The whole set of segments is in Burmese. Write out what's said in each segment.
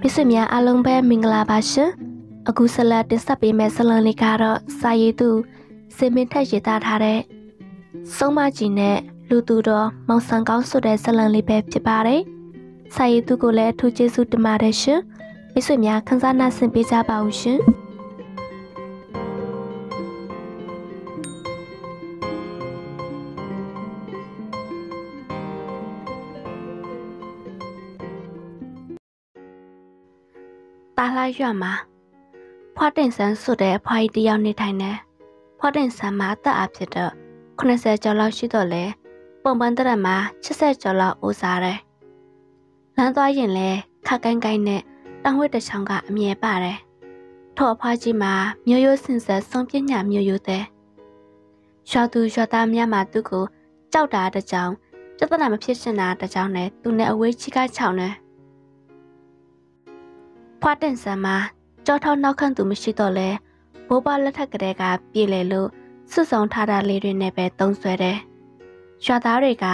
မိတ်ဆွေများအားလုံးပဲမင်္ဂလာပါရှင်အခုဆက်လက်တင်ဆက်ပေးမယ့်ဇာတ်လမ်းလေးကတော့စာရေးသူစေမင်းထက်ရေးသားထားတဲ့စုံမကြီးနဲ့လူသူတော်မောင်ဆန်ကောင်းဆိုတဲ့ဇာတ်လမ်းလေးပဲဖြစ်ပါတယ်စာရေးသူကိုလည်းအထူးကျေးဇူးတင်ပါတယ်ရှင်မိတ်ဆွေများခန်းစားနာဆင်ပေးကြပါဦးရှင် တာလာရွတ်မှာဖွားတင်ဆန်းဆိုတဲ့ဖွားကြီးတယောက်နေထိုင်နေဖွားတင်ဆန်းမှာအသက်အဖြစ်တော့80ကျော်လောက်ရှိတော့လဲပုံပန်းတရက်မှာ80ကျော်လောက်ဦးစားတယ်လမ်းသွားရင်လဲခက်ကိုင်းကိုင်းနဲ့တောင်ဝိတ်တစ်ချောင်းကအမြဲပါတယ်ထို့အဖွားကြီးမှာမျိုးရိုးစင်ဆက်ဆုံးပညာမျိုးရိုးတဲ့ရွာသူရွာသားများမှာသူ့ကိုကြောက်တာတကြောင်ပြဿနာမဖြစ်ရှင်တာတကြောင်နဲ့သူနဲ့အဝေးချီကချောင်းနဲ့ ဖွားတင်ဆန်မှာကြောထောက်နောက်ခန့်သူမရှိတော့လဲဘိုးဘလက်ထက်ကလေးကပြေလေလို့စွဆောင်ထားတာလေးတွေနဲ့ပဲသုံးဆွဲတယ်။ရွာသားတွေက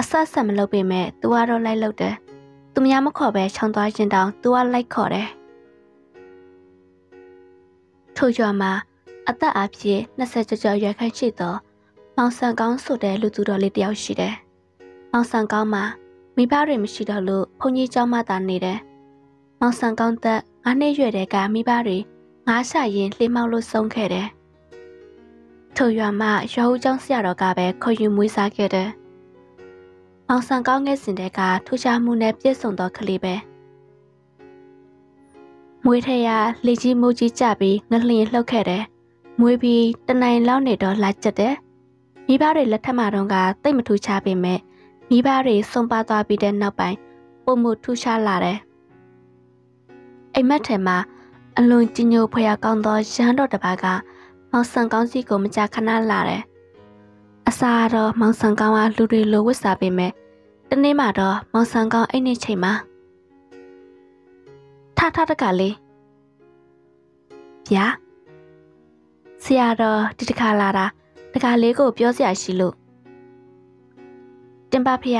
အဆက်ဆက်မလုပ်ပေမဲ့သူကတော့လိုက်လုပ်တယ်။သူများမခေါ်ပဲခြုံသွားရင်တောင်သူကလိုက်ခေါ်တယ်။ထို့ရွာမှာအသက်အပြည့်20ကျော်ကျော်ရွယ်ခန့်ရှိသောမောင်ဆန်ကောင်းဆိုတဲ့လူသူတော်လေးတယောက်ရှိတယ်။မောင်ဆန်ကောင်းမှာမိဘတွေမရှိတော့လို့ဘုန်းကြီးကျောင်းမှသာနေတယ်။ မောင်ဆန်ကောင်းသက်ငါးနှစ်ရွယ်တဲ့ကမိဘတွေငါးဆရင်လှေမောက်လို့ဆုံးခဲ့တယ်။ထိုရွာမှာရွာဦးကျောင်းဆရာတော်ကပဲခေါ်ယူမွေးစားခဲ့တယ်။မောင်ဆန်ကောင်းငယ်စဉ်တဲ့ကထူးခြားမှုနဲ့ပြည့်စုံသောကလေးပဲ။မွေးထရလေကြီးမိုးကြီးကြပြီးငလျင်လှုပ်ခဲ့တယ်။မွေးပြီးတနိုင်လောက်နေတော့လာကျက်တယ်။မိဘတွေလက်ထက်မှာတော့ကတိတ်မထူးခြားပေမဲ့မိဘတွေဆုံးပါသွားပြီးတဲ့နောက်ပိုင်းပုံမှုထူးခြားလာတယ်။ အိမ်မက်ထဲမှာအလွန်ကြီးညိုဖွယ်ရကောင်းသောရဟန်းတော်တစ်ပါးကမောင်ဆန်ကောင်းစီကိုမကြာခဏလာတယ်။အစာတော့မောင်ဆန်ကောင်းကလူတွေလိုဝတ်စားပေမဲ့တနေ့မှတော့မောင်ဆန်ကောင်းအိတ်နေချိန်မှာထထတကလေးဗျာဆရာတော်ဒီတခါလာတာတခါလေးကိုပြောစရာရှိလို့တင်ပါဖေရ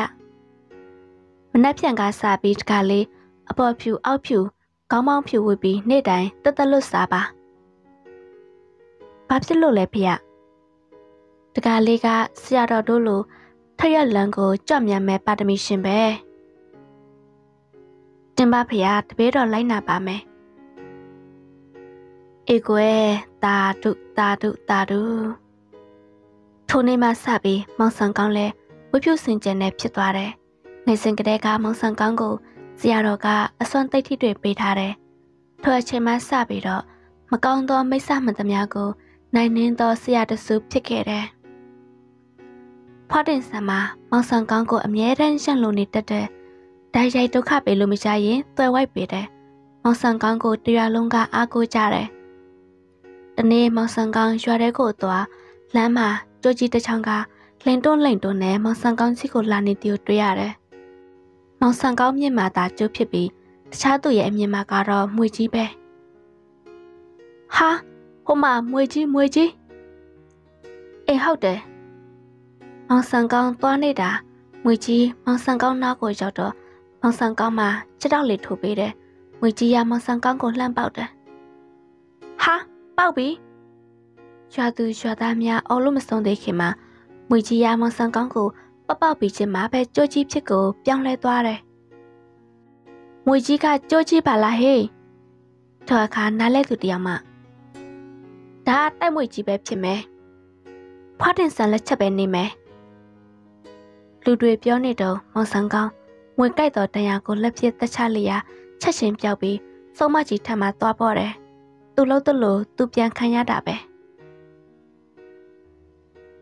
မနှက်ပြန်ကစားပြီးတခါလေးအပေါ်ဖြူအောက်ဖြူ ခေါင်းမောင်းဖြူဝတ်ပြီးနေ့တိုင်းတက်တက်လွတ်စားပါဘာဖြစ်လို့လဲဖေ။တကားလေးကဆရာတော်တို့လိုထရက်လန်ကိုကြွမြန်မဲ့ပါတမီရှင်ပဲ။တင်ပါဖေတပည့်တော်လိုက်နာပါမယ်။အေကွယ်တာတုတာတုတာတုထိုနေ့မှစပြီးမောင်ဆန်ကောင်းလဲဝှဖြူစင်ကြံနဲ့ဖြစ်သွားတယ်။နေစဉ်ကလေးကမောင်ဆန်ကောင်းကို ဆရာတော်ကအစွမ်းသိထိတွေပေးထားတယ်။ထိုအချိန်မှစပြီးတော့မကောင်းသောမိစ္ဆာမှန်သမျှကိုနိုင်နှင်းသောဆရာတဆူဖြစ်ခဲ့တယ်။ဖွားတင်ဆံမှာမောင်ဆန်ကောင်းကိုအမြဲတမ်းရှန့်လို့နေတတ်တဲ့ဓာတ်ရိုက်ဒုက္ခပေးလို့မရရင်သွဲဝိုက်ပေးတယ်။မောင်ဆန်ကောင်းကိုတရားလုံးကအားကိုးကြတယ်။တနေ့မောင်ဆန်ကောင်းရွာထဲကိုသွားလမ်းမှာကြိုကြီးတစ်ချောင်းကလှင်တွန်းလှင်တွန်းနဲ့မောင်ဆန်ကောင်းစီကိုလာနေတူတွေ့ရတယ် မောင်ဆန်ကောင်းမြင့်မာသာကျုပ်ဖြစ်ပြီးတခြားသူရဲ့အမြင်မှာကတော့မွေကြီးပဲဟာဟိုမှာမွေကြီးမွေကြီးအေးဟုတ်တယ်မောင်ဆန်ကောင်းသွားနေတာမွေကြီးမောင်ဆန်ကောင်းနောက်ကိုရောက်တော့မောင်ဆန်ကောင်းမှာချက်တော့လေးထိုးပေးတယ်မွေကြီးကမောင်ဆန်ကောင်းကိုလှမ်းပေါက်တယ်ဟာပေါက်ပြီရွာသူရွာသားများအော်လို့မဆုံးသေးခင်မှာမွေကြီးရမောင်ဆန်ကောင်းကို ပပောက်ပြီးချင်းမှာပဲကြိုးကြီးဖြစ်ကိုပြောင်းလဲသွားတယ်။မွေကြီးကကြိုးကြီးပါလားဟေး။ထော်အခါနားလဲသူတယောက်မှဒါတိုက်မွေကြီးပဲဖြစ်မယ်။ဖွားတင်ဆန်လက်ချက်ပဲနေမယ်။လူတွေပြောနေတော့မောင်ဆန်းကောင်းငွေကြိုက်တော်တရားကိုလက်ပြသက်ချလျာချက်ချင်းပြောက်ပြီးစုံမကြီးထပ်မှသွားပေါ်တယ်။သူလို့တလို့သူပြန်ခံရတာပဲ။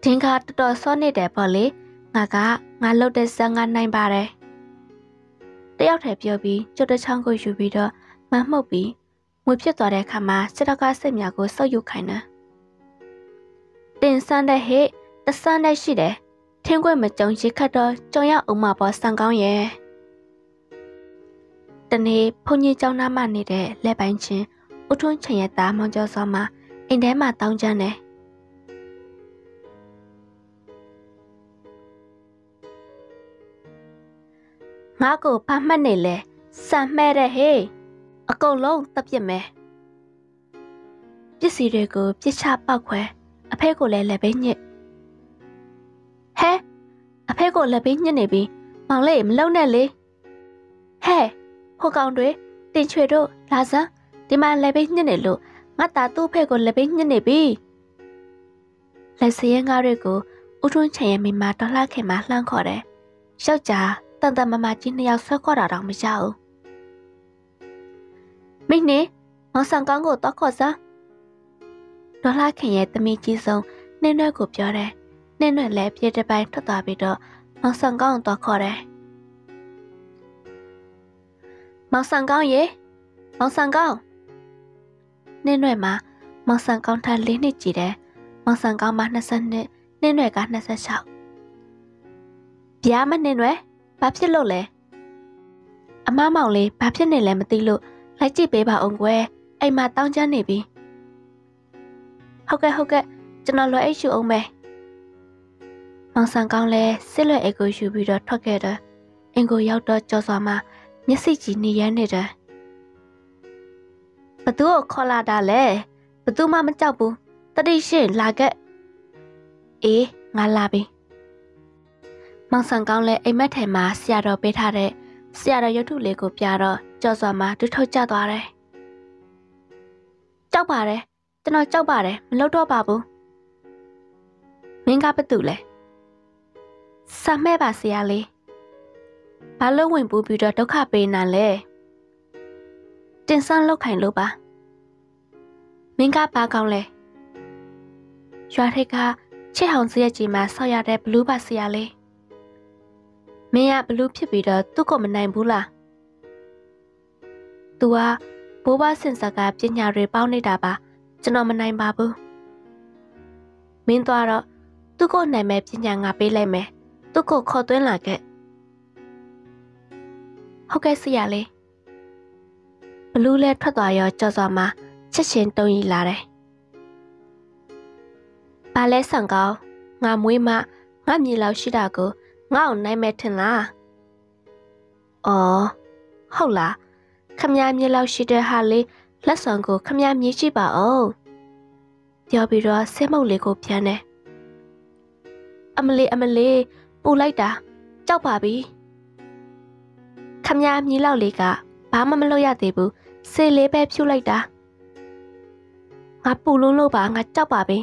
ဒင်းကတော်တော်စောနေတယ်ပေါ့လေ။ ငါကငါလှုပ်တဲ့ဇက်ငါနိုင်ပါတယ်တယောက်တည်းပြောပြီးကျွတ်တချောင်းကိုယူပြီးတော့မမှုတ်ပြီးငွေဖြစ်သွားတဲ့အခါမှာစစ်တော်ကစိတ်များကိုစုပ်ယူခိုင်းတယ်တင်ဆန်းတဲ့ဟဲ့တဆန်းတဲ့ရှိတယ်ထင်းခွေမကြုံရှိခတ်တော့ကြုံရအောင်မပေါ်ဆန်ကောင်းရဲ့တနေ့ဘုန်းကြီးကျောင်းသားမှနေတဲ့လက်ပိုင်းချင်းဦးထွန်းချင်ရဲ့သားမောင်ကျော်စောမှာအိမ်ထဲမှာတောင်းကျမ်းတယ် ငါ့ကိုဖတ်မှတ်နေလဲစံမှဲတဲ့ဟေးအကုန်လုံးတပ်ပြစ်မယ်ပစ္စည်းတွေကိုပြစ်ချပောက်ခွဲအဖေကိုလည်းလက်ပိညစ်ဟဲအဖေကိုလက်ပိညစ်နေပြီမောင်လေးမလုံနဲ့လေဟဲဟိုကောင်တွေတင်ချွေတို့လာစမ်းဒီမှာလက်ပိညစ်နေလို့ငါသားသူ့ဖေကိုလက်ပိညစ်နေပြီလက်စရဲငါးတွေကိုဦးထွန်းချင်ရဲ့မိမတော်လှခင်မှလှမ်းခေါ်တယ်ယောက်ျား တန်တမမကြီးနှစ်ယောက်ဆွဲခေါ်တာတော့မရဘူးမိနေမောင်ဆန်ကောင်းကိုတော့ခေါ်စမ်းဒေါ်လာခင်ရဲ့တမီကြီးဆုံးနှင်းရွက်ကိုပြောတယ်နှင်းရွက်လည်းပြေးတစ်ပိုင်းထွက်သွားပြီးတော့မောင်ဆန်ကောင်းတော့ခေါ်တယ်မောင်ဆန်ကောင်းရေမောင်ဆန်ကောင်းနှင်းရွက်မှာမောင်ဆန်ကောင်းထားလေးနှစ်ကြည့်တယ်မောင်ဆန်ကောင်းမှာ20နှစ်နှင်းရွက်က26ဗျာမနှင်းရွက် ဘာဖြစ်လို့လဲအမမောင်လေးဘာဖြစ်နေလဲမသိလို့လိုက်ကြည့်ပေးပါအောင်ကွယ်အိမ်မှာတောင်းကျမ်းနေပြီဟုတ်ကဲ့ဟုတ်ကဲ့ကျွန်တော်လွယ်အိတ်ရှူအောင်မယ်မောင်ဆန်ကောင်းလဲစစ်လွယ်အိတ်ကိုယူပြီးတော့ထွက်ခဲ့တယ်အင်ကိုရောက်တော့ကြော်စွာမှာမျက်စိကြီးနေရနေတယ်ဘသူ့ကိုခေါ်လာတာလဲဘသူမှမကြောက်ဘူးတတိရှင်လာခဲ့အေးငါလာပြီ မောင်ဆန်ကောင်းလဲအိမ်မက်ထဲမှာဆရာတော်ပေးထားတဲ့ဆရာတော်ရုပ်ထုလေးကိုပြတော့ကြော်စွာမှာတူထုတ်ကျသွားတယ်ကြောက်ပါတယ်ကျွန်တော်ကြောက်ပါတယ်မလုပ်တော့ပါဘူးမင်းကဘာတူလဲစာမဲ့ပါဆရာလေးဘာလို့ဝင်ပူးပြီးတော့ဒုက္ခပေးနေလဲတင်ဆန်းလောက်ခိုင်လို့ပါမင်းကဘာကောင်းလဲရွာထိတ်ကချစ်ဟောင်စရက်ကြီးမှာဆောက်ရတဲ့ဘလူးပါဆရာလေး မင်းကဘလူးဖြစ်ပြီးတော့သူ့ကိုမနိုင်ဘူးလား။ तू ကဘိုးဘဆင်ဆက်ကပညာတွေပေါင်းနေတာပါကျွန်တော်မနိုင်ပါဘူး။မင်းသွားတော့သူ့ကိုနိုင်မဲ့ပညာငါပေးလိုက်မယ်။သူ့ကိုခေါ်သွင်းလာခဲ့။ဟုတ်ကဲ့ဆရာလေး။ဘလူးလဲထွက်သွားရောကြော်စွာမှာချက်ချင်းတုံးရီလာတယ်။ဘာလဲဆန်ကောင်းငါမွေးမငါမြေလောက်ရှိတာကို ငါ့ကိုနိုင်မဲ့ထင်လား။အော်ဟုတ်လား။ခမည်းမြေလောက်ရှိတဲ့ဟာလေးလက်ဆောင်ကိုခမည်းမြေးကြည့်ပါဦးပြောပြီးတော့ဆဲမုတ်လေးကိုပြန်တယ်အမလေးအမလေးပူလိုက်တာကြောက်ပါပြီခမည်းမြေးလောက်လေးကဘာမှမလုပ်ရသေးဘူးစေလေးပဲဖြူလိုက်တာငါပူလုံးလို့ပါငါကြောက်ပါပြီ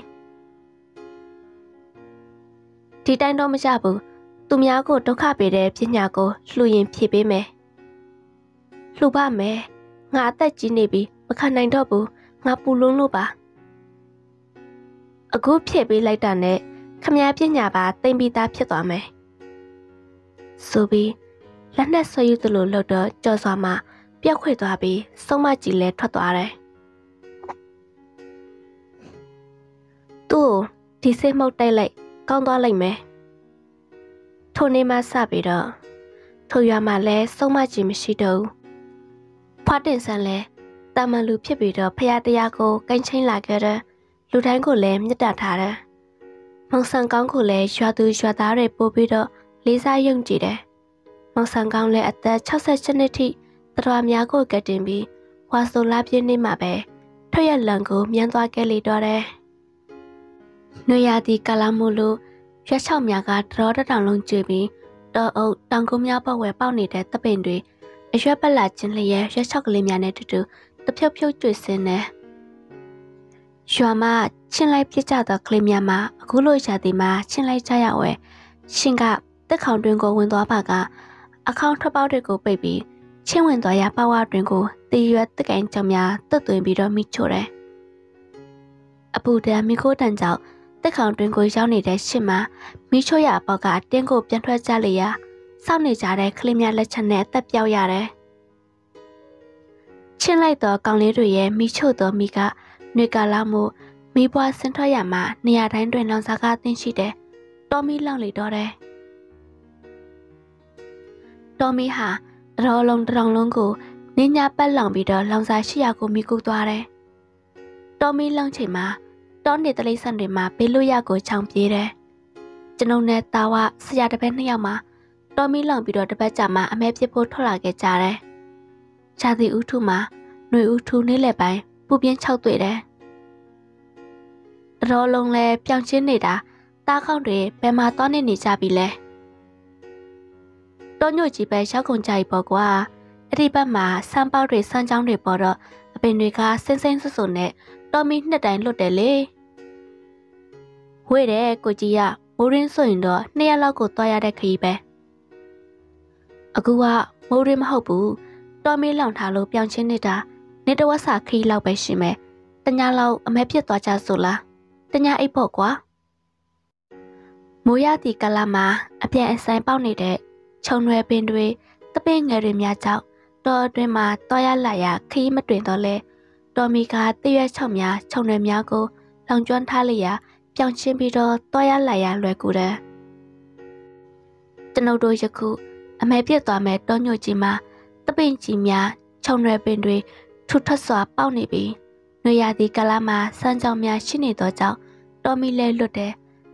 ဒီတိုင်းတော့မရဘူး သူများကိုဒုက္ခပေးတဲ့ပညာကိုလှူရင်ဖြည့်ပေးမယ်လှူပါမယ်ငါအသက်ကြီးနေပြီမခံနိုင်တော့ဘူးငါပူလုံးလို့ပါအခုဖြစ်ပေးလိုက်တာနဲ့ခမည်းပညာပါတိမ်ပြီးသားဖြစ်သွားမယ်ဆိုပြီးလက်နဲ့ဆွဲယူသလိုလှုပ်တော့ကြော်စွာမှပြက်ခွေသွားပြီးစုံမကြီးလဲထွက်သွားတယ်သူ့ဒီစိတ်မှုတ်တိုက်လိုက်ကောင်းသွားလိုက်မယ် ထိုနေ့မှစပြီးတော့ထိုရွာမှာလဲစုံမကြီးမရှိတော့ဘူးဖွားတင်ဆန်းလဲတာမန်လူဖြစ်ပြီးတော့ဖရာတရားကိုကိန်းချင်းလာခဲ့တဲ့လူတိုင်းကိုလည်းမြတ်တာထားတယ်။မောင်ဆန်ကောင်းကိုလည်းရွာသူရွာသားတွေပို့ပြီးတော့လေးစားယုံကြည်တယ်။မောင်ဆန်ကောင်းလည်းအသက်68နှစ်ထိတတော်များကိုကတင်ပြီးဝါဆိုလာပြင်းနေမှာပဲထွက်ရလန်ကိုမြန်းသွားခဲ့လေတော့တယ်။နွေရာသီကာလမို့လို့ ရွက်ချောက်များကတတော်တောင်လုံးကျွေပြီးတောအုပ်တောင်ကုန်းများဘဝဲပေါက်နေတဲ့တပင်တွေအရွက်ပလာချင်းလျက်ရွက်ချောက်ကလေးများနဲ့တူတူတဖြုတ်ဖြုတ်ကျွေစင်းနေရွာမှာချင်းလိုက်ပြစ်ကြသောကလေးများမှာအခုလိုရှာသည်မှာချင်းလိုက်ကြရဝဲရှင်ကတက်ခေါင်တွင်ကိုဝင်သွားပါကအခေါင်ထွက်ပေါက်တွေကိုပိတ်ပြီးချင်းဝင်သွားရပဝတွင်ကိုတည်ရွက်တကိုင်းကြောင်များတွတ်သွင်းပြီးတော့မိချိုတယ်အပူတံမိခိုးတန်ကြောင့် တက်ခေါင်တွင်ကိုရောက်နေတဲ့ရှင်မှာမိချိုရအပေါက်ကတင်းကိုပြန်ထွက်ကြလေရာစောင့်နေကြတဲ့ကလေးများလက်ချက်နဲ့အသက်ပြောက်ရတယ်။ချင်းလိုက်သောကောင်လေးတွေရဲ့မိချို့သောမိကနှွေကာလာမှုမိဘွားဆင်းထွက်ရမှာနေရာတိုင်းတွင်လောင်စာကားသိရှိတယ်။တော်မီလောင်လေတော့တယ်။တော်မီဟာတတော်လုံးတတော်လုံးကိုနင်းညာပတ်လောင်ပြီးတော့လောင်စာရှိရာကိုမိကူသွားတယ်။တော်မီလောင်ချိန်မှာ တောနေတလိဆန်တွေမှာဘေးလို့ရကိုချောင်ပြေးတယ်။ကျွန်ုပ်နဲ့တာဝဆရာတပည့်နှစ်ယောက်မှာတော်မီလောင်ပြီးတော့တပတ်ကြာမှအမဲဖြစ်ဖို့ထွက်လာခဲ့ကြတယ်ရှားသည့်ဥထုမှာຫນွေဥထုနေလက်ပိုင်းပူပြင်း၆တွေ့တယ်။တော်လုံးလဲပြောင်းချင်းနေတာတားခေါင်းတွေဘယ်မှာသွားနေနေကြပြီလဲ။တောညို့ကြီးပဲရောက်ကုန်ကြပြီပေါ့ကွာ။အဲ့ဒီဘက်မှာစမ်းပေါက်တွေစမ်းချောင်းတွေပေါ်တော့အပင်တွေကဆင်းဆင်းဆွဆွနဲ့တော်မီနှစ်တိုင်လွတ်တယ်လေ။ ဝေးတယ်ကိုကြီးကမိုးရင်းဆိုရင်တော့နှစ်ရက်လောက်ကိုသွားရတဲ့ခရီးပဲ။အခုကမိုးရင်းမဟုတ်ဘူး။တော်မီလောင်ထားလို့ပြောင်းချင်းနေတာနေတဝက်စာခရီးလောက်ပဲရှိမယ်။တညာလောက်အမဲပြစ်သွားကြဆိုလား။တညာအိပ်ဖို့ကွာ။မိုးရသည့်ကလာမှာအပြန်အဆိုင်ပေါက်နေတဲ့ခြုံရွယ်ပင်တွေတပင်းငယ်တွေများကြောင့်တော်အတွင်းမှာတောရလာရခရီးမတွင်တော့လဲတော်မီကတရွက်ချောက်များခြုံရွယ်များကိုလောင်ကျွမ်းထားလျက် ပြောင်းချင်းပြီးတော့တောရလာရလွယ်ကူတယ်ကျွန်ုပ်တို့ယခုအမဲပြစ်သွားမဲ့တောညိုကြီးမှာတပင်းကြီးများခြုံရွယ်ပင်တွေထူထပ်စွာပေါက်နေပြီးနွေရာသီကာလမှာစမ်းကြောင်များရှိနေသောကြောင့်တော်မီလဲလွတ်တဲ့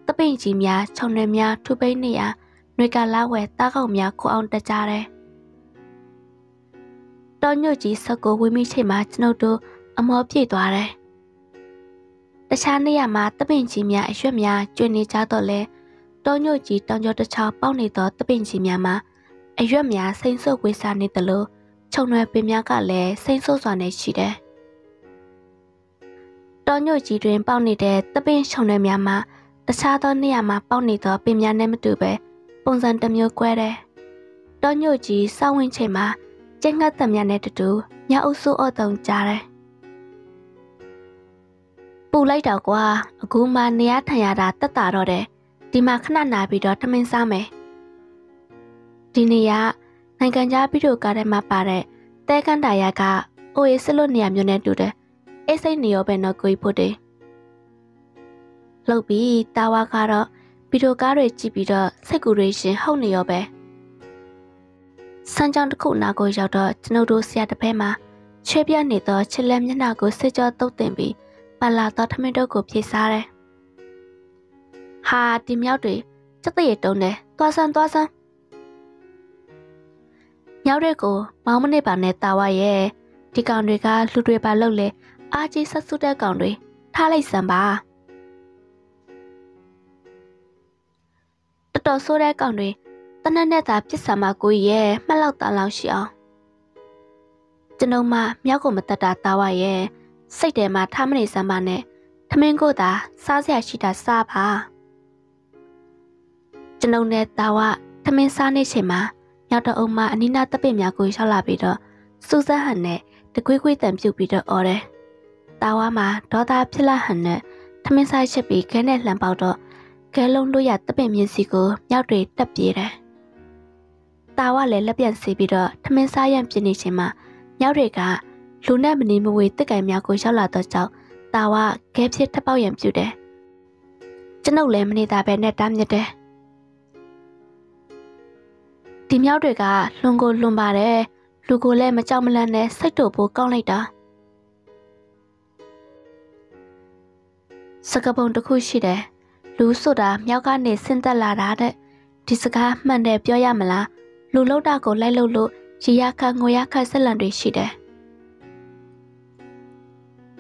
တပင့်ကြီးများခြုံရွယ်များထူပိနေရာနွေကာလဝဲတားကောက်များခိုအောင်တကြတယ်။တော်ညွတ်ကြီးဆက်ကိုဝင်းမိချိန်မှာကျွန်ုပ်တို့အမောပြေးသွားတယ်။ တခြားနေရာမှာတပင့်ကြီးများအရွက်များကျွနေကြတော့လဲတော်ညွတ်ကြီးတောင်ကျော်တစ်ချောင်းပေါက်နေသောတပင့်ကြီးများမှာအရွက်များစိမ့်ဆုပ်ဝေးစားနေသလိုခြုံရွယ်ပင်များကလည်းစိမ့်ဆုပ်စွာနဲ့ရှိတယ်။တော်ညွတ်ကြီးတွင်ပေါက်နေတဲ့တပင့်ခြုံရွယ်များမှာတခြားသောနေရာမှာပေါက်နေသောပင်များနဲ့မတူပဲပုံစံတစ်မျိုးကွဲတယ်။တောညို့ကြီးစောင်းဝင်ချိန်မှာကျင်းငတ်သက်မြနဲ့တူတူညအုပ်စုအော့တုံကြားတယ်။ ပူလိုက်တော့ကွာအခုမှနေရထိုင်ရတာတက်တာတော့တယ်။ဒီမှာခဏနာပြီးတော့ထမင်းစားမယ်။ဒီနေရနိုင်ငံခြားပြည်သူကားထဲမှာပါတဲ့တဲကန်တာယာကအိုအေဆလွတ်နေရမျိုးနဲ့တူတယ်။အိတ်စိတ်နေရောပဲတော့ကိုကြီးဖို့တယ်။လှုပ်ပြီးတာဝါကတော့ဗီဒီယိုကားတွေကြည့်ပြီးတော့စိတ်ကူတွေရှင်ဟုတ်နေရောပဲစမ်းကြောင်းတစ်ခုနာကိုရောက်တော့ကျွန်ုပ်တို့ဆရာတစ်ဖက်မှာချွေပြနေသောချစ်လက်မျက်နှာကိုစစ်ကြောတုတ်တင်ပြီး ပလာသောထမင်းတုပ်ကိုဖြေစားတယ်ဟာဒီမြောက်တွေစက်တရတုံးတယ်သွားစမ်းသွားစမ်းမြောက်တွေကိုမောင်းမနစ်ပါနဲ့တာဝရဲ့ဒီကောင်တွေကလူတွေပါလှုပ်လေအာကြီးဆက်စုတဲ့ကောင်တွေထားလိုက်စမ်းပါတော်တော်ဆိုးတဲ့ကောင်တွေတနက်နဲ့သာပြစ်ဆာမကိုရဲ့မှတ်လောက်တန်လောက်ရှိအောင်ကျွန်ုံမမြောက်ကိုမတက်တာသားဝရဲ့ စိတ်ထဲမှာထားမနေစမ်းပါနဲ့ထမင်းကိုသာစားစရာရှိတာစားပါကျွန်ုံနဲ့သားဝထမင်းစားနေချိန်မှာမြောက်တအုံမအနိနာတပည့်များကိုရောက်လာပြီးတော့စူဇက်ဟန်နဲ့တကွေးကွေးတန်ပြုတ်ပြီးတော့អော်တယ်။တာဝါမှာဒေါသဖြစ်လာဟန်နဲ့ထမင်းစားချက်ပြီးခဲနဲ့လှန်ပေါက်တော့ကဲလုံးလို့ရတပင်မြင့်စီကိုမြောက်တွေတက်ပြေးတယ်။တာဝလည်းလက်ပြန်စီပြီးတော့ထမင်းစားရန်ပြနေချိန်မှာမြောက်တွေက လူနဲ့မနေမဝေတက်ကံများကိုရောက်လာတော့ကြောင့်တာဝကဲဖြစ်ထပ်ပေါက်ရန်ပြုတယ်။ကျွန်ုပ်လည်းမနေတာပဲနဲ့တားမြစ်တယ်။ဒီမြောက်တွေကလွန်ကိုလွန်ပါတယ်။လူကိုလည်းမကြောက်မလန့်နဲ့စိတ်တို့ပိုကောင်းလိုက်တာ။စကပုံတစ်ခုရှိတယ်လူဆိုတာမြောက်ကနေဆင်းသက်လာတာတဲ့ဒီစကားမှန်တယ်ပြောရမလားလူလောက်တာကိုလိုက်လို့လို့ရီရခငွေရခဆက်လံတွေရှိတယ်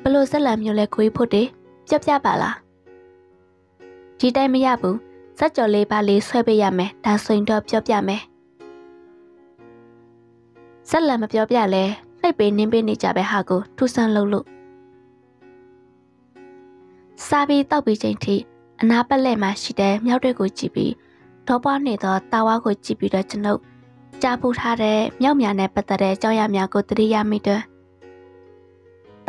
ဘလို့ဆက်လံမျိုးလဲခွေးဖို့တေပြပြပါလားဒီတိုင်းမရဘူးစက်ကြော်လေးပါလေးဆွဲပေးရမယ်ဒါဆိုရင်တော့ပြောပြမယ်ဆက်လံမပြောပြလဲနှိပ်ပေးနင်းပေးနေကြပဲဟာကိုထူဆန်းလို့လို့စားပြီးတောက်ပြီးချိန်ထိအနာပက်လက်မှာရှိတဲ့မြောက်တွေကိုကြည့်ပြီးဒေါပွားနေသောတာဝါကိုကြည့်ပြီးတော့ကျွန်ုပ်ကြားပူထားတဲ့မြောက်များနဲ့ပတ်သက်တဲ့အကြောင်းအရာများကိုသတိရမိတယ်။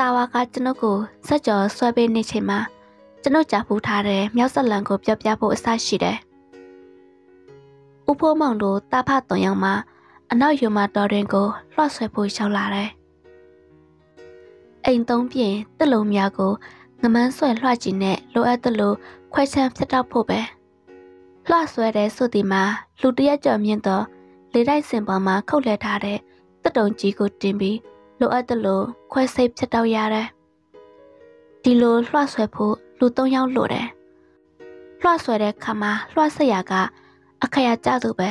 တာဝါကကျွန်ုပ်ကိုစက်ကြော်ဆွဲပေးနေချိန်မှာကျွန်ုပ်ကြားပူထားတဲ့မြောက်ဆက်လန်ကိုပြောပြဖို့အစရှိတယ်။ဥဖိုးမောင်တို့တာဖတုံယောင်မှာအနောက်ယူမတော်တွင်ကိုလှော့ဆွဲဖို့ရှောက်လာတယ်။အိမ်သုံးပြင်တက်လုံးများကိုငမန်းဆွဲလွှကြည့်နဲ့လိုအပ်သလိုခွဲချမ်းဖြစ်တော့ဖို့ပဲလှဆွဲတဲ့ဆိုဒီမှာလူတရက်ကြော်မြင့်တော့လေတိုက်စင်ပေါ်မှာခုတ်လဲထားတဲ့တက်တုံကြီးကိုတင်ပြီး လိုအပ်သလိုခွဲစိတ်ဖြစ်တော့ရတယ်ဒီလိုလှဆွဲဖို့လူ၃ယောက်လိုတယ်လှဆွဲတဲ့ခါမှာလှဆက်ရကအခရာကြသူပဲ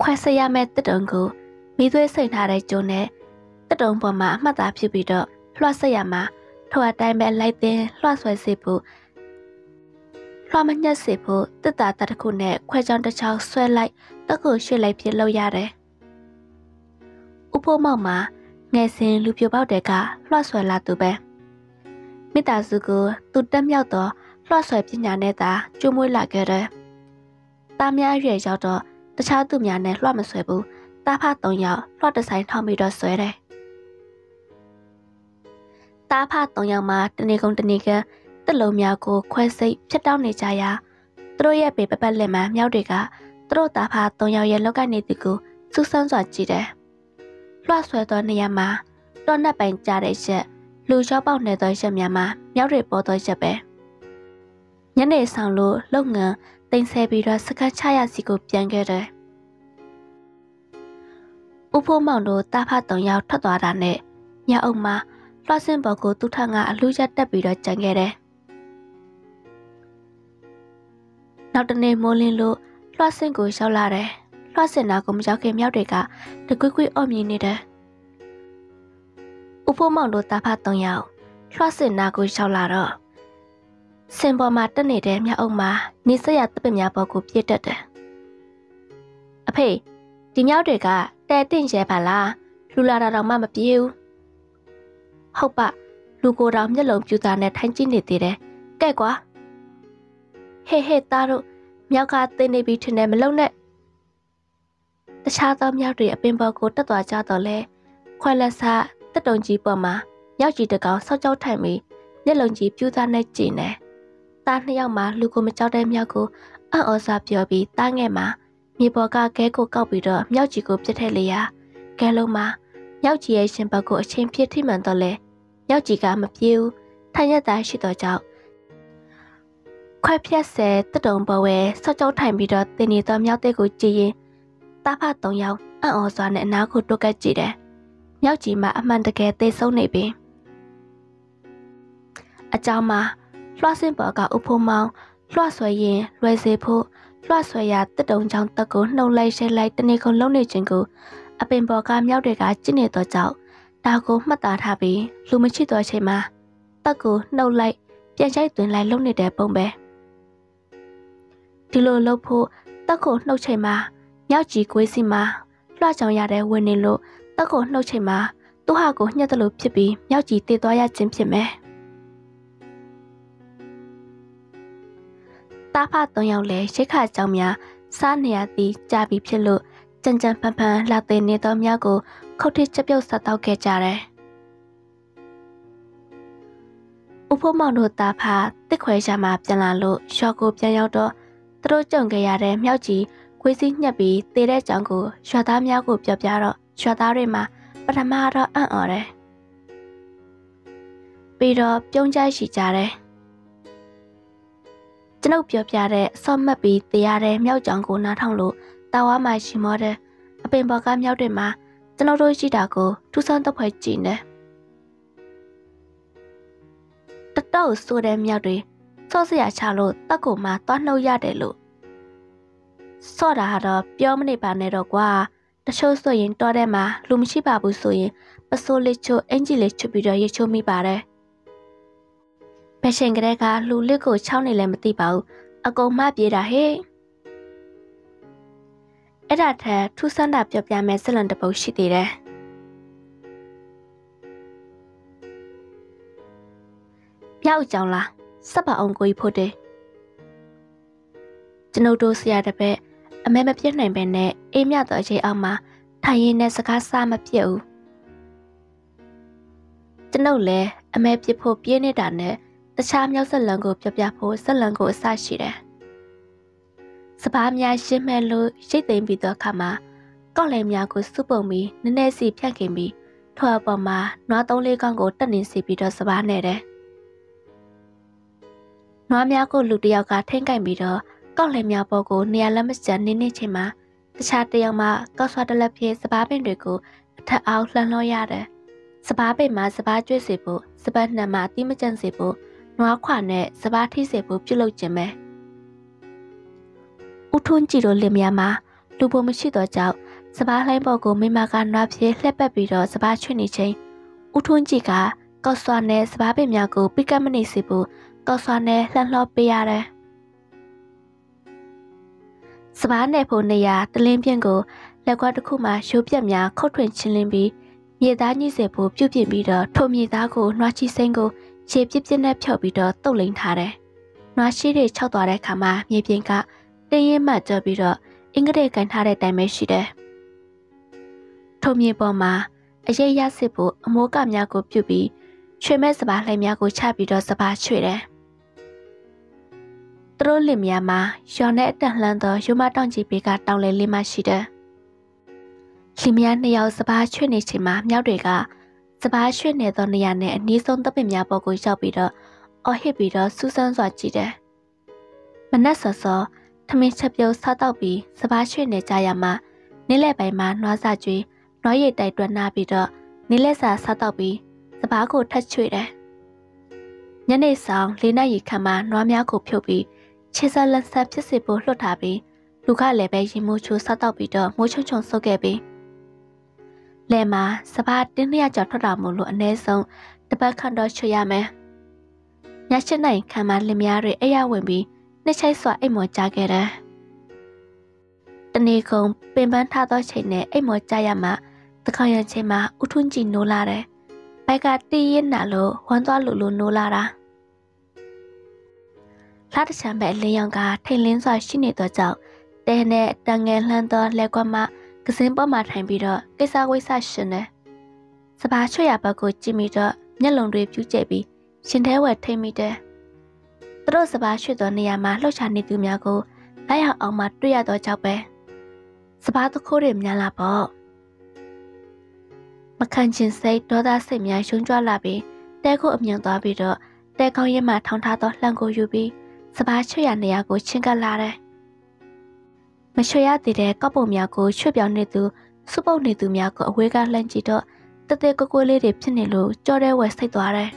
ခွဲစရမဲ့တက်တုံကိုမမိသွေးစိတ်ထားတဲ့ကျုံနဲ့တတုံပေါ်မှာအမှတ်သားဖြစ်ပြီးတော့လွှတ်ဆက်ရမှာထိုအတိုင်းပဲလိုက်တင်လွှတ်ဆွဲစေဖို့လွှတ်မညက်စေဖို့တစ်တာတတစ်ခုနဲ့ခွဲချောင်းတစ်ချောင်းဆွဲလိုက်တခုရွှေ့လိုက်ဖြစ်လုပ်ရတယ်။ ဥဖို့မောက်မှာငယ်စဉ်လူပြပေါက်တဲ့ကလွှတ်ဆွဲလာသူပဲမိသားစုကိုသူတက်မြောက်တော့လွှတ်ဆွဲပညာနဲ့သာကျွမွေးလာခဲ့တယ်။တားများရွယ်ရောက်တော့တခြားသူများနဲ့လွှတ်မဆွဲဘူး။တားဖသုံးယောက်လွှတ်တဆိုင်ထောင်းပြီးတော့ဆွဲတယ်။တားဖသုံးယောက်မှာတနေကုန်တနေကတက်လုံးများကိုခွဲစိတ်ဖြတ်တောက်နေကြရာသူတို့ရဲ့ပေပပတ်လက်မှမြောက်တွေကသူတို့တားဖသုံးယောက်ရဲ့လောက်ကနေသူကိုစူးစမ်းစွာကြည့်တယ်။ လွှတ်ဆွဲသောနေရာမှာတော့နှက်ပိုင်ကြတဲ့ချက်လူချောပေါက်နေသောရက်များမှာမြောက်တွေပေါ်သောရက်ပဲညနေဆောင်လို့လုံငန်းတင်ဆဲပြီးတော့စကတ်ချရစီကိုပြန်ခဲ့တယ်ဥဖိုးမောင်တို့တာဖတ်တုံရောက်ထွက်သွားတာနဲ့ညအုပ်မှာလွှတ်စင်ပေါ်ကိုသူထငါအလူချက်တက်ပြီးတော့ကြံခဲ့တယ်နောက်တနေ့မိုးလင်းလို့လွှတ်စင်ကိုရှောက်လာတယ် လွှတ်စင်နာကိုမရောက်ခင်မြောက်တွေကတကွိကွိအော့မြင်နေတယ်ဦးဖိုးမောင်တို့တာဖသုံးယောက်လွှတ်စင်နာကိုရှောက်လာတော့စင်ပေါ်မှာတက်နေတဲ့မြောက်အုပ်မှာနေစရတပည့်များပေါ်ကိုပြစ်တက်တယ်အဖေဒီမြောက်တွေကတဲတင့်ရဲပါလားလူလာတာတော့မှမပြေဘူးဟုတ်ပါလူကိုယ်တော်မျက်လုံးပြူတာနဲ့ထိုင်ကြည့်နေသေးတယ်ကဲကွာဟေးဟေးသားတို့မြောက်ကတင်းနေပြီထင်တယ်မလုံနဲ့ တခြားသောမြောက်တွေအပင်ပေါ်ကိုတက်သွားကြတော့လဲခွဲလက်ဆတက်တုံကြီးပေါ်မှာရောက်ကြီးတကောင်ဆောက်ကြောက်ထိုင်ပြီးမျက်လုံးကြီးပြူသားနဲ့ကြည်နေ။သားနှစ်ယောက်မှလူကိုမကြောက်တဲ့မြောက်ကိုအံ့ဩစားပြောပြီးတားငယ်မှာမြေပေါ်ကခဲကိုကောက်ပြီးတော့မြောက်ကြီးကိုပြစ်ထည့်လေရာကဲလုံးမှာမြောက်ကြီးရဲ့ရှင်ဘက်ကိုအချင်းဖြစ်ထိမှန်တော့လဲမြောက်ကြီးကမပြေဘူးထိုင်ရတာရှိတော့ကြောက်ခွဲဖြက်ဆဲတက်တုံပေါ်ဝဲဆောက်ကြောက်ထိုင်ပြီးတော့တင်နေတော့မြောက်တဲ့ကိုကြည်ရင် တားဖသုံးယောက်အံ့ဩစွာနဲ့အနားကိုတွက်ကကြည့်တယ်မြောက်ကြီးမှာအမှန်တကယ်သိဆုံးနေပြီအကြောင်းမှာလွှတ်စင်ပေါ်ကဥဖိုးမောင်လွှတ်ဆွဲရင်လွယ်စေဖို့လွှတ်ဆွဲရတက်တုံချောင်းတက်ကိုနှုတ်လိုက်ရှဲလိုက်တနေကုန်လုံးနေခြင်းကိုအပင်ပေါ်ကမြောက်တွေကကျင့်နေတော့ကြောက်ဒါကိုမှတ်သားထားပြီးလူမချစ်တော့ချိန်မှာတက်ကိုနှုတ်လိုက်ပြန်ချိုက်သွင်းလိုက်လုံနေတဲ့ပုံပဲဒီလိုလှုပ်ဖို့တက်ကိုနှုတ်ချိန်မှာ မြောက်ကြီးကွေးစီမှာလွှတ်ချောင်ရတဲ့ဝင်နေလို့တက်ကိုနှုတ်ချိန်မှာသူဟာကိုညှက်တယ်လို့ဖြစ်ပြီးမြောက်ကြီးတည်သွားရခြင်းဖြစ်မယ်။တားဖသုံးယောက်လည်းရိတ်ခါကြောင်များစားနေရသည်ကြာပြီဖြစ်လို့ကြံကြံဖန်ဖန်လာသိနေသောမြောက်ကိုခုတ်ထစ်ချက်ပြုတ်ဆက်တော့ခဲ့ကြတယ်။ဥဖို့မောင်တို့တာဖတစ်ခွဲရှာမှပြန်လာလို့ရှော့ကိုပြန်ရောက်တော့သူတို့ကြုံခဲ့ရတဲ့မြောက်ကြီး ခွေးစည်းညက်ပြီးတေတဲ့ကြောင်ကိုရွာသားများကိုပြောပြတော့ရွာသားတွေမှာပထမတော့အံ့ဩတယ်ပြီးတော့ပြုံးကြရှိကြတယ်ကျွန်ုပ်ပြောပြတဲ့ဆော့မတ်ပြီးတရားတဲ့မြောက်ကြောင်ကိုနားထောင်လို့တာဝါမှရှိမောတဲ့အပင်ပေါ်ကမြောက်တွေမှာကျွန်တော်တို့ရှိတာကိုထူးဆန်းတော့ဖွဲ့ကြည့်နေတတော့ဆိုတဲ့မြောက်တွေစော့စရာချလို့တက်ကိုမှသွားနှုတ်ရတယ်လို့ စော့တာကတော့ပြောမနေပါနဲ့တော့ကွာတချို့ဆိုရင်တောထဲမှာလူမရှိပါဘူးဆိုရင်ပစိုးလေးချို့အင်ဂျီလေးချွတ်ပြီးတော့ရေချိုးမိပါတယ်ဘယ်ရှင်ကလေးကလူလစ်ကိုချောင်းနေလည်းမသိပါဘူးအကုန်မှပြေးတာဟဲ့အဲ့ဒါထက်ထူးဆန်းတာပြောပြမယ်ဇလန်တပုတ်ရှိသေးတယ်ပြောက်ကြောင်လားစပ်ပါအောင်ကိုကြီးဖို့တယ်ကျွန်ုပ်တို့ဆရာတပည့် အမဲမပြတ်နိုင်ပဲနဲ့အေးမြသောအချိန်အောက်မှာထိုင်ရင်းနဲ့စကားစားမပြတ်ဘူးကျွန်ုပ်လည်းအမဲပြစ်ဖို့ပြင်းနေတာနဲ့တခြားမြောက်ဆက်လန်ကို ပြပြဖို့ဆက်လန်ကိုအစရှိတယ်စပားများရှင်းမဲ့လို့ရိတ်သိမ်းပြီးတော့ခါမှာကောက်လဲများကိုစုပုံပြီးနည်းနည်းစီဖြတ်ခင်ပြီးထွာပေါ်မှာနွားသုံးလေးကောင်ကိုတက်နေစီပြီးတော့စပားနဲ့တယ်နွားများကိုလူတယောက်ကထိမ့်ကင်ပြီးတော့ ကောက်လဲများပေါ်ကိုနေရာလက်မကျန်နေနေချင်းမှာတခြားတယောက်မှကောက်ဆွာတလက်ဖြစ်စပားပင်တွေကိုအထက်အောက်လှန်လို့ရတယ်။စပားပင်မှာစပားကျွေးစေဖို့စပားနှံမှာအတိမကျန်စေဖို့နွားခွာနဲ့စပားထိစေဖို့ပြုလုပ်ခြင်းပဲ။ဦးထွန်းကြည်တို့လင်မယားမှာလူပုံမရှိတော့ကြောင့်စပားလှိုင်းပေါ်ကိုမိမကနွားပြေးလှက်ပတ်ပြီးတော့စပားချွတ်နေချိန်ဦးထွန်းကြည်ကကော့ဆွာနဲ့စပားပင်များကိုပိကတ်မနေစီဘူးကော့ဆွာနဲ့လှန်လှောပေးရတယ် စပားနယ်ဖို့နေရာတလင်းပြင်းကိုလက်ကွာတစ်ခုမှရိုးပြက်များခုတ်ထွင်ချင်းလင်းပြီးမြေသားညှိစေဖို့ပြုတ်ပြင်ပြီးတော့ထိုမြေသားကိုနှွားချီစိမ့်ကိုခြေပြစ်ပြစ်နဲ့ဖြုတ်ပြီးတော့တုတ်လိန်ထားတယ်။နှွားရှိတွေခြောက်သွားတဲ့ခါမှာမြေပြင်ကတင်းရင်မှကြော်ပြီးတော့အင်္ဂလိပ်ကန်ထားတဲ့တိုင်ပဲရှိတယ်။ထိုမြေပေါ်မှာအရေးရစစ်ဖို့အမိုးကများကိုပြုတ်ပြီးချွေမဲ့စပါးလှိုင်များကိုချပြီးတော့စပါးချွေတယ်။ သူတို့လင်မြာမှာရွာနဲ့အတန်လှမ်းသောယူမတောင်ကြီးပေကတောင်လေလေးမှရှိတယ်။လင်မြာနှစ်ယောက်စပါးချွေနေချိန်မှာမြောက်တွေကစပားရွှေ့နေသောနေရာနဲ့အနီးဆုံးတပ်ပင်များပေါ်ကိုရောက်ပြီးတော့အော်ဟစ်ပြီးတော့စူးစမ်းစွာကြည့်တယ်။မနက်စောစောထမင်းချက်ပြုတ်စားတော့ပြီးစပားရွှေ့နေကြရမှာနေ့လယ်ပိုင်းမှာနွားစာကျွေးနွားရည်တိုက်တွန်းနာပြီးတော့နေ့လက်စာစားတော့ပြီးစပားကိုထက်ချွေတယ်။ညနေဆောင်လေးနက်ရီခန့်မှာနွားများကိုဖြုတ်ပြီး ခြေစလက်ဆက်ဖြစ်စေဖို့လွှတ်ထားပြီးလူကလည်းပဲရင်မိုးချိုးစားတော့ပြီးတော့မိုးချုံချုံဆုပ်ခဲ့ပြီးလယ်မှာစပါးတင်းလျက်ကြော်ထွက်တော်မူလို့အ ਨੇ ဆုံးတပတ်ခန့်တော့ချွေရမယ်။ည၈နိုင်ခံမှလင်မယားတွေအဲ့ရဝင်ပြီးနှစ်ချိုက်စွာအိမ်မော်ကြခဲ့တယ်။တနေ့ကုန်ပင်ပန်းထားသောချိန်နဲ့အိမ်မော်ကြရမှတခေါရချိန်မှာဥထွန်းကြည်နိုးလာတယ်။ဘက်ကတီးရင်နာလို့ဝမ်းသွားလို့လို့နိုးလာတာ။ လာတချမ်းပဲလင်းရောင်ကထိန်လင်းစွာရှိနေသောကြောင့်တဲနဲ့တန်ငယ်လှမ်းသောလက်ကွက်မှကစင်းပေါ်မှာထိုင်ပြီးတော့ကိစ္စဝိဆရှင်တယ်။စပါးချွတ်ရဘက်ကိုကြည့်ပြီးတော့မျက်လုံးတွေပြူးကျက်ပြီးရှင်ထဲဝယ်ထိမ့်မိတယ်။သူတို့စပါးချွတ်သောနေရာမှာလှုပ်ရှားနေသူများကိုလိုက်အောင်အောင်မှတွေ့ရတော့ကြောက်ပဲ။စပါးသခိုးတွေများလာပေါ့။မခံချင်စိတ်ဒေါသစိတ်များရှုံးကြွလာပြီးတဲကိုအမြင်သွားပြီးတော့တဲကောင်းရဲမှထောင်ထားသောလှံကိုယူပြီး စပါးချွတ်ရနေရာကိုချင်းကပ်လာတယ်။မချွေရသေးတဲ့ကောက်ပုံများကိုချွတ်ပြောင်းနေသူစုပုတ်နေသူများကိုအဝေးကလှမ်းကြည့်တော့တသက်ကိုကိုလေးတွေဖြစ်နေလို့ကြောတဲ့ဝယ်စိတ်သွားတယ်။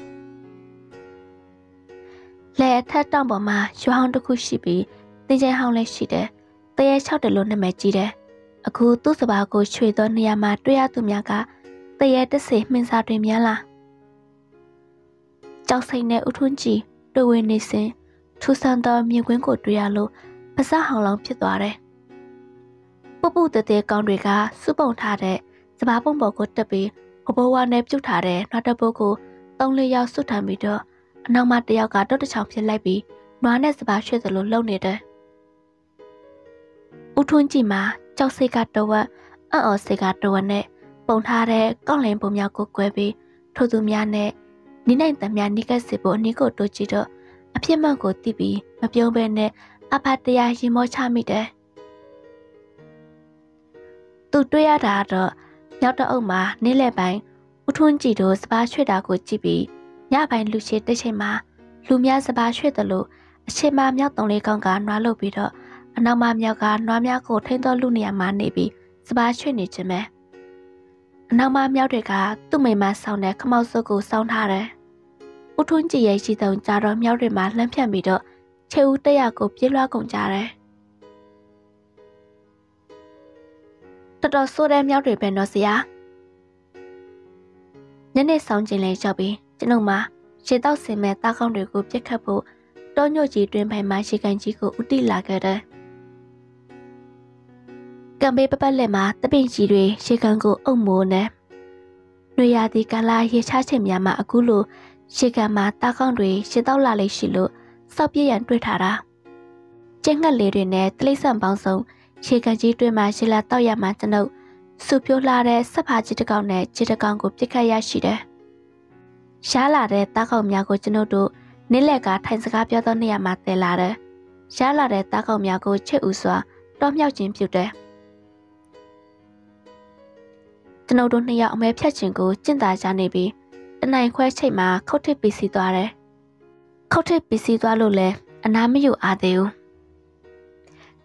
လဲအထက်တောင်ပေါ်မှာရွာဟောင်းတစ်ခုရှိပြီးတင်ကျဲဟောင်းလည်းရှိတယ်။တရေ၆တလို့နာမည်ကြီးတယ်။အခုသူ့စပါးကိုချွေသောနေရာမှာတွေ့ရသူများကတရေတစေမှင်စာတွင်များလား။ကြောက်စိတ်နဲ့ဥထွန်းကြည်တွေ့ဝင်နေစဉ် ထူဆန်းသောမြင်ကွင်းကိုတွေ့ရလို့ပါးစပ်ဟောင်းလောင်ဖြစ်သွားတယ်ပုပ်ပုတဲတဲကောင်းတွေကစုပုံထားတဲ့စပားပုံပေါ်ကိုတက်ပြီးဘဘဝနဲ့ပြုတ်ထားတဲ့နွားတပုတ်ကိုသုံးလေးယောက်ဆွတ်ထမ်းပြီးတော့အနောက်မှာတယောက်ကတော့တစ်ချောင်းဖြစ်လိုက်ပြီးနွားနဲ့စပားရွှေ့သလိုလှုပ်နေတယ်။ဦးထွန်းကြည့်မှာကြောက်စိတ်ကတဝက်အံ့ဩစိတ်ကတဝက်နဲ့ပုံထားတဲ့ကောက်လင်ပုံများကိုကွဲပြီးထိုသူများနဲ့နိနိုင်တများနိကက်စီဖို့အနည်းကိုတိုးကြည့်တော့ အဖြစ်မှန်ကိုသိပြီးမပြုံးဘဲနဲ့အဖတ်တရားရင်မောချမိတယ်။သူတွေ့ရတာတော့မြောက်တအုပ်မှာနင်းလက်ပိုင်းဦးထွန်းကြည်တို့စပားချွေတာကိုကြည့်ပြီးညပိုင်းလူရှိတဲ့ချိန်မှာလူများစပားချွေတယ်လို့အချိန်မှမြောက်တုံလေးကောင်းကနွားလုတ်ပြီးတော့အနောက်မှမြောက်ကနွားများကိုထိန်းသောလူနေရာမှာနေပြီးစပားချွေနေခြင်းပဲအနောက်မှမြောက်တွေကသူ့မိမဆောင်းတဲ့ခမောက်စုပ်ကိုစောင်းထားတယ် ဦးထွန်းကြည်ရဲ့ရှိတုံကြတော့မြောက်တွေမှာလှမ်းဖြတ်ပြီးတော့ခြေဦးတက်ရကိုပြေးလွှားကုန်ကြတယ်တော်တော်ဆိုးတဲ့မြောက်တွေပဲနော်ဆရာညနေဆောင်ခြင်းလဲရောက်ပြီးကျွန်ုပ်မှာရေတောက်စင်မဲ့တားကောင်းတွေကိုပြစ်ခတ်ဖို့တောညို့ကြီးတွင်ဖိုင်မှာရေကန်ကြီးကိုဥတီလာခဲ့တယ်ကံပေးပပတ်လက်မှာတပင်ကြီးတွေရေကန်ကိုအုပ်မိုးနေနွေရာသီကာလရေချချိန်များမှာအခုလို ရေကန်မှာတားကောင်းတွေရေတောက်လာလေးရှိလို့စောက်ပြည့်ရန်တွေ့ထားတာကျင်းငှက်လေးတွေနဲ့တလိษံပေါင်းစုံရေကန်ကြီးတွင်မှရှီလာတောက်ရမှကျွန်ုပ်စုပြိုးလာတဲ့ဆက်ဖာကြီးတစ်ကောင်နဲ့ကြီးတစ်ကောင်ကိုပြစ်ခတ်ရရှိတယ်။ရှားလာတဲ့တားကောင်များကိုကျွန်ုပ်တို့နစ်လက်ကထိုင်စကားပြောသောနေရာမှာတည်လာတယ်။ရှားလာတဲ့တားကောင်များကိုချစ်ဦးစွာတော့မြောက်ခြင်းပြုတယ်။ကျွန်ုပ်တို့နှစ်ယောက်အမဲဖြတ်ခြင်းကိုကျင့်သာကြနေပြီး တနိုင်ခွဲချိန်မှာခုတ်ထစ်ပီစီသွားတယ်။ခုတ်ထစ်ပီစီသွားလို့လဲအနာမယူအားသေးဘူး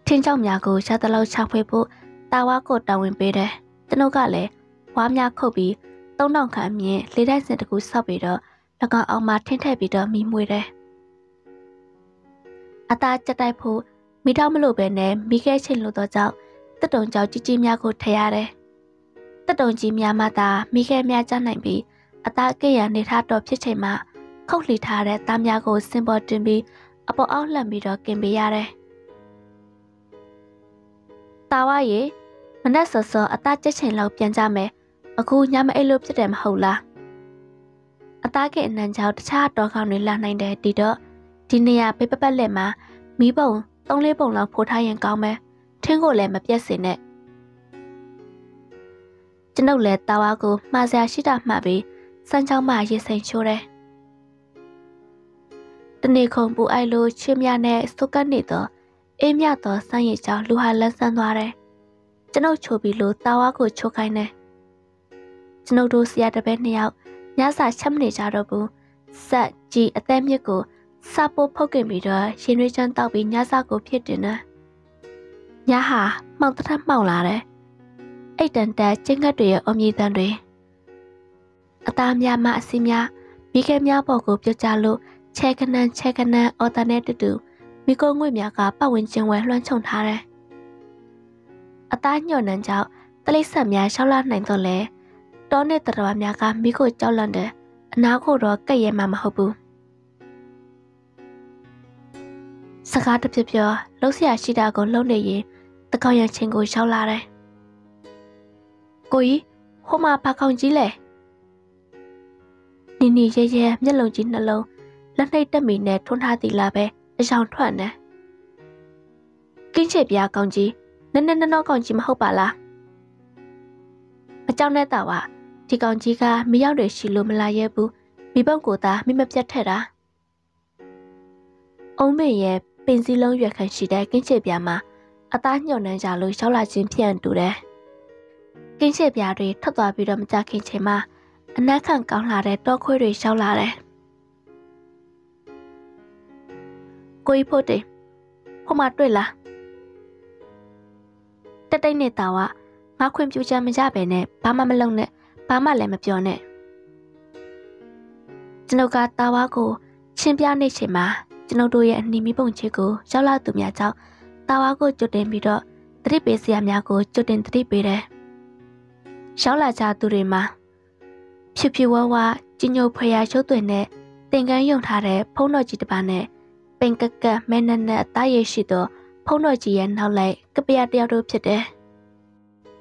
ထင်းကြောက်များကိုရှားတလောက်ချဖွေဖို့တာဝါကိုတာဝန်ပေးတယ်။ကျွန်ုပ်ကလည်းဝါးများခုတ်ပြီးသုံးတောင်ခန့်မြင့်လေးတိုက်စင်တကူဆောက်ပြီးတော့၎င်းအောင်မှထင်းထည့်ပြီးတော့မိမွေတယ်။အသားကြက်တိုက်ဖို့မိတော့မလို့ပဲနဲ့မိခဲချိန်လို့တော့ကြောင့်တက်တုံကြောက်ကြီးကြီးများကိုထရတယ်။တက်တုံကြီးများမှသာမိခဲများကြနိုင်ပြီး အသားကဲ့ရနေထားတော့ဖြစ်ချိန်မှာခုတ်လှီထားတဲ့သားများကိုစင်ပေါ်တင်ပြီးအပေါ်အောက်လှမ်းပြီးတော့กินပေးရတယ်။တာဝရေမနဲ့စောစောအသားကျက်ချိန်လောက်ပြန်ကြမယ်။အခုညမအိတ်လို့ဖြစ်တယ်မဟုတ်လား။အသားကအနံကြောင့်တခြားတော်ကောင်းတွေလာနိုင်တယ်ဒီတော့ဒီနေရာပိပပတ်လက်မှာမီးပုံသုံးလေးပုံလောက်ဖိုးထားရင်ကောင်းမယ်။ထင်းကိုလည်းမပြတ်စေနဲ့။ကျွန်ုပ်လည်းတာဝါကိုမှားစရာရှိတာမှတ်ပြီး စမ်းချောင်းမှရေစိမ်ချိုးတယ်။တနေ့ခုံပူအိုက်လိုချင်းမြနဲ့စုကတ်နေတော့အေးမြတော့စမ်းရည်ချောင်းလူဟာလန်းဆန်းသွားတယ်။ကျွန်ုပ်ချိုပြီးလို့တာဝါကိုချိုးခိုင်းတယ်။ကျွန်ုပ်တို့ဆရာတပည့်နှစ်ယောက်ညစာချက်မနေကြတော့ဘူး။ဆက်ကြီးအသက်မြစ်ကိုစာပိုးဖုတ်ကင်ပြီးတော့ရှင်ရွေးချမ်းတောက်ပြီးညစာကိုဖြစ်တင်တယ်။ညဟာမှောင်တထမှောင်လာတယ်။အိတ်တန်တက်ကျင်းကတ်တွေရဲ့အမြည်တန်တွေ အသားများမှအစီများမိခဲများပေါ်ကိုပြုတ်ကြလို့ချဲကနန်းချဲကနန်းအော်တနဲ့တူတူမိကုံငွေများကပတ်ဝန်းကျင်ဝဲလွှမ်းခြုံထားတယ်။အသားညှော်နှံကြောင့်တလိဆက်များရှောက်လာနိုင်တော့လဲတောနဲ့တတော်များကမိကိုကြောက်လန့်တယ်အနာကိုတော့ကဲ့ရဲမှာမဟုတ်ဘူး။စကားတစ်ပြပြောလှုပ်ရှားရှိတာကိုလှုပ်နေရင်တကောက်ရချင်းကိုရှောက်လာတယ်။ကိုကြီးဟိုမှာဘာကောင်ကြီးလဲ။ နီနီရဲရဲမျက်လုံးကြီးနှလုံးလက်နှိပ်တက်မီနဲ့ထွန်းထားသည်လားပဲအယောင်ထွက်နေကင်းချေပြားကောင်းကြီးနည်းနည်းနော်ကောင်းကြီးမဟုတ်ပါလားအကြောင်းနဲ့တာဝဒီကောင်ကြီးကမရောက်တယ်ရှိလို့မလာရဲဘူးမိဘကိုသာမိမပြတ်ထက်တာအုံးမင်းရဲ့ပင်စည်းလုံးရွက်ခံရှိတဲ့ကင်းချေပြားမှာအသားညှော်နှမ်းကြလို့ရောက်လာခြင်းဖြစ်တူတယ်ကင်းချေပြားတွေထွက်သွားပြီးတော့မကြခင်ချိန်မှာ အနက်ခံကောင်းလာတဲ့တောခွေးတွေရောက်လာတယ်ကိုကြီးဖို့တယ်ဟိုမှာတွေ့လားတက်တိတ်နဲ့တာဝငါခွင့်ပြုချက်မကြပဲနဲ့ဘာမှမလုပ်နဲ့ဘာမှလည်းမပြောနဲ့ကျွန်ုပ်ကတာဝကိုချင်းပြနေချိန်မှာကျွန်ုပ်တို့ရဲ့အနီမီပုံချစ်ကိုရောက်လာသူများကြောင့်တာဝကိုကြွတင်ပြီးတော့တတိပေးစရာများကိုကြွတင်တတိပေးတယ်ရောက်လာကြသူတွေမှာ ဖြူဖြူဝဝကျညိုဖွေရရုပ်သွင်းတဲ့သင်္ကန်းယုံထားတဲ့ဖုံးတော်ကြီးတစ်ပါးနဲ့ပင်ကကမဲနက်နဲ့အသားရည်ရှိသောဖုံးတော်ကြီးရဲ့နောက်လိုက်ကပရတယောက်တို့ဖြစ်တယ်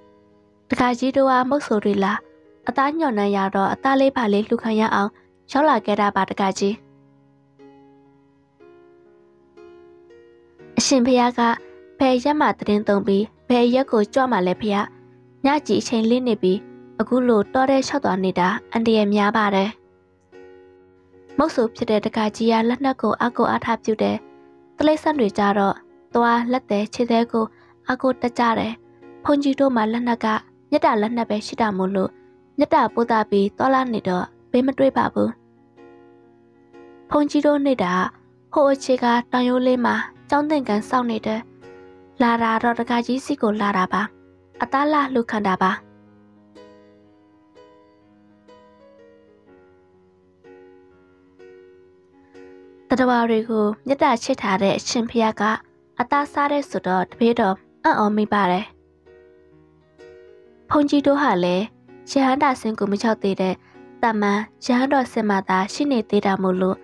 ။တခါကြီးတို့ကမုတ်ဆိုတွေလားအသားညှော်နှံရတော့အသားလေးပါလေးလှူခံရအောင်ရောက်လာခဲ့တာပါတခါကြီး။အရှင်ဖះကဘယ်ရက်မှတရင်သုံးပြီးဘယ်ရက်ကိုကြွမှလဲဖះညကြီးအချိန်လင်းနေပြီး အခုလိုတော်တဲ့လျှောက်သွားနေတာအန်တရများပါတယ်မုတ်ဆူဖြစ်တဲ့တကာကြီးကလက်နက်ကိုအကိုအားထားပြုတယ်တလိษံတွေကြတော့သွားလက်သေးခြေသေးကိုအကိုတကြတယ်ဖုန်ကြီးတို့မှလက်နက်ကမြတ်တာလက်နက်ပဲရှိတာမို့လို့မြတ်တာပို့တာပြီးသွားလာနေတော့ဘေးမတွေ့ပါဘူးဖုန်ကြီးတို့နေတာဟိုအခြေကတောင်ရိုးလေးမှာကျောင်းသင်ကန်စောင့်နေတယ်လာတာတော့တကာကြီးစီကိုလာတာပါအသားလာလှခန္တာပါ တတဝါတွေကိုမြတ်တာချစ်ထားတဲ့အရှင်ဖျားကအသားစားတဲ့ဆိုတော့တပည့်တော်အံ့ဩမိပါတယ်။ဖုန်ကြီးတို့ဟာလည်းရဟန္တာစင်ကိုမချောက်သေးတဲ့တမန်ရဟန်းတော်စင်မသာရှိနေသေးတာမို့လို့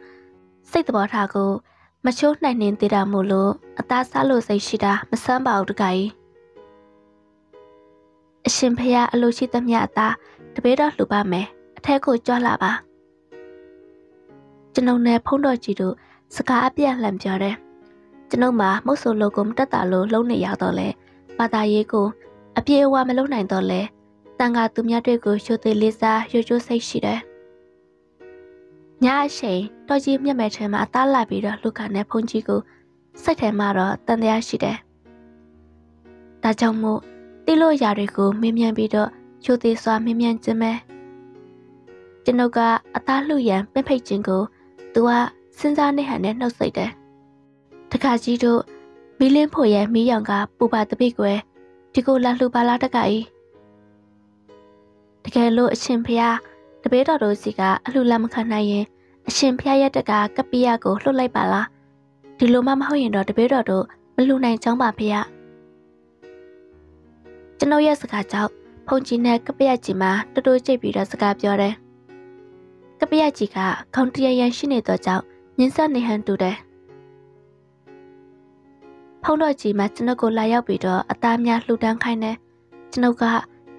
စိတ်တော်ထားကိုမချိုးနိုင်နေသေးတာမို့လို့အသားစားလို့စိတ်ရှိတာမဆန်းပါဘူးတခါကြီး။အရှင်ဖျားအလိုရှိသမျှအသားတပည့်တော်လှူပါမယ်အထက်ကိုကြွလာပါ။ ကျွန်ုပ်နဲ့ဖုံးတော်ကြီးတို့စကားအပြတ်လှန်ပြောတယ်။ကျွန်ုပ်မှာမုတ်ဆိုလိုကိုမတက်တာလို့လုံးနေရတော့လဲဘာသာရေးကိုအပြေအဝမလုပ်နိုင်တော့လဲတန်ခါသူများတွေကိုရှိုးသေးလေးစားရွှချိုးစိတ်ရှိတယ်။ညအချိန်တော်ကြီးမျက်မှဲထဲမှာအသားလာပြီးတော့လူခါနဲ့ဖုန်ကြီးကိုစိတ်ထဲမှာတော့တန်တရားရှိတယ်။ဒါကြောင့်မို့တိလို့ຢာတွေကိုမင်းမြန်ပြီးတော့ချိုးသေးစွာမင်းမြန်ခြင်းပဲ။ကျွန်ုပ်ကအသားလှူရန်ပင့်ဖိတ်ခြင်းကို သူကစဉ်းစားနေဟန်နဲ့နှုတ်ဆက်တယ်။တခါကြီးတို့မီလင်းဖို့ရဲ့မီးရောင်ကပူပါတပိတ်ကွယ်ဒီကိုလာလှူပါလားတကကြီး။တကယ်လို့အရှင်ဖျားတပည့်တော်တို့စီကအလှလက်မခံနိုင်ရင်အရှင်ဖျားရဲ့တကကပိယကိုလှုပ်လိုက်ပါလား။ဒီလိုမှမဟုတ်ရင်တော့တပည့်တော်တို့မလှူနိုင်ကြောင်းပါဖျား။ကျွန်ုပ်ရဲ့စကားကြောင့်ဖုန်ကြီးနဲ့ကပရက်ကြီးမှာတူတူကြိတ်ပြီးတော့စကားပြောတယ်။က ပရက်ကြီးကခေါင်းတရရန်ရှိနေတော့ကြောင့်ညင်းဆက်နေဟန်တူတယ်။ဖုန်တော်ကြီးမှကျွန်ုပ်ကိုလာရောက်ပြီးတော့အသားများလှူဒန်းခိုင်းတယ်။ကျွန်ုပ်က